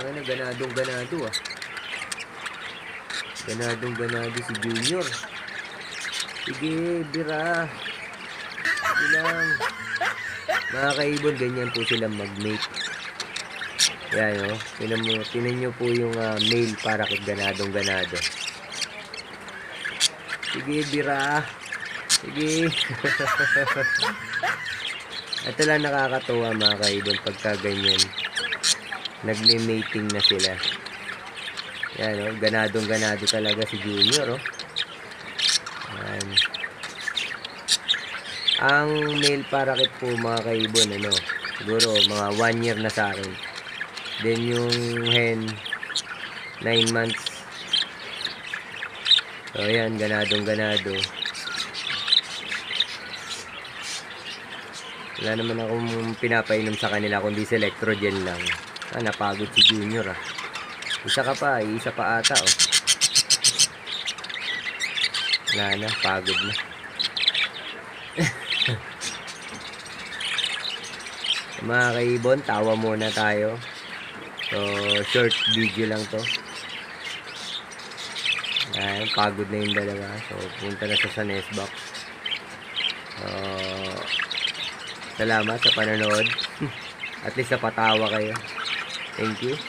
ganadong ganado ah. Ganadong ganado si Junior. Sige, bira. Sige lang. Mga kaibon, ganyan po silang mag-mate. Yan o. Tinan, mo, tinan nyo po yung ah, male para kit ganadong ganado. Sige, bira. Sige. Ito lang nakakatuwa mga kaibon pagka ganyan. Nagle-mating na sila. Yan o. Ganadong ganado talaga si Junior o. Yan. Ang male parakit po mga kaibon, ano, siguro mga 1 year na sa akin. Then yung hen, 9 months. So yan, ganadong ganado. Wala naman akong pinapainom sa kanila kundi selectrogen lang. Ah, napagod si Junior ah. Isa ka pa, eh, isa pa ata oh. Wala na, pagod na. Mga kaibon, tawa muna tayo. So, short video lang to. Ayan, pagod na yung dalawa. So, punta na sa nest box. So, salamat sa panonood. At least napatawa kayo. Thank you.